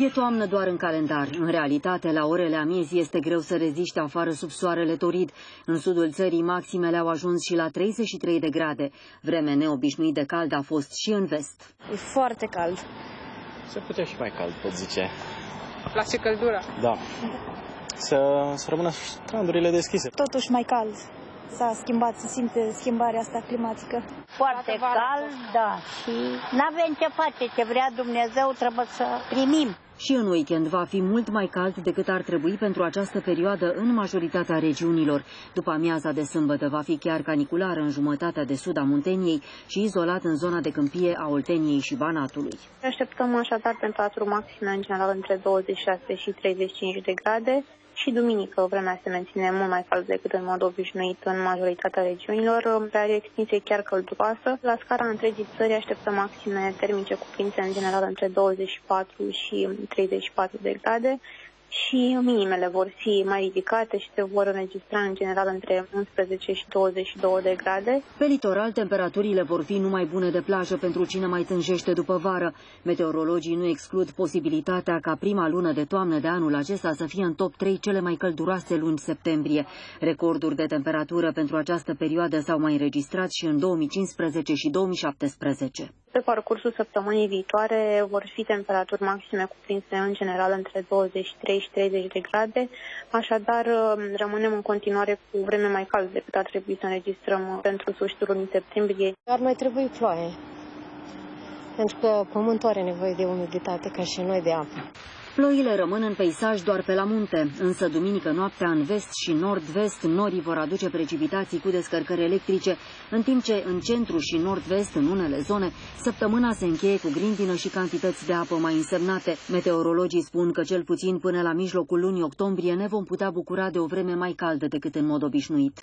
E toamnă doar în calendar. În realitate, la orele amiezii este greu să reziște afară sub soarele torid. În sudul țării, maximele au ajuns și la 33 de grade. Vreme neobișnuit de cald a fost și în vest. E foarte cald. Se putea și mai cald, pot zice. Place căldura. Da. Să, să rămână strandurile deschise. Totuși mai cald. S-a schimbat, se simte schimbarea asta climatică. Foarte cald, da. Și n-avem ce face, ce vrea Dumnezeu, trebuie să primim. Și în weekend va fi mult mai cald decât ar trebui pentru această perioadă în majoritatea regiunilor. După amiaza de sâmbătă va fi chiar caniculară în jumătatea de sud a Munteniei și izolat în zona de câmpie a Olteniei și Banatului. Așteptăm așadar temperaturi maxime în general între 26 și 35 de grade și duminică vremea se menține mult mai cald decât în mod obișnuit în majoritatea regiunilor, pe are extinsie chiar călduroasă. La scara întregii țări așteptăm maxime termice cuprinse în general între 24 și 34 de grade și minimele vor fi mai ridicate și se vor înregistra în general între 11 și 22 de grade. Pe litoral, temperaturile vor fi numai bune de plajă pentru cine mai tânjește după vară. Meteorologii nu exclud posibilitatea ca prima lună de toamnă de anul acesta să fie în top 3 cele mai călduroase luni septembrie. Recorduri de temperatură pentru această perioadă s-au mai înregistrat și în 2015 și 2017. Pe parcursul săptămânii viitoare vor fi temperaturi maxime cuprinse în general între 23 și 30 de grade, așadar rămânem în continuare cu vreme mai caldă decât ar trebui să înregistrăm pentru sfârșitul lunii septembrie. Ar mai trebui ploaie, pentru că pământul are nevoie de umiditate ca și noi de apă. Ploile rămân în peisaj doar pe la munte, însă duminică noaptea în vest și nord-vest norii vor aduce precipitații cu descărcări electrice, în timp ce în centru și nord-vest, în unele zone, săptămâna se încheie cu grindină și cantități de apă mai însemnate. Meteorologii spun că cel puțin până la mijlocul lunii octombrie ne vom putea bucura de o vreme mai caldă decât în mod obișnuit.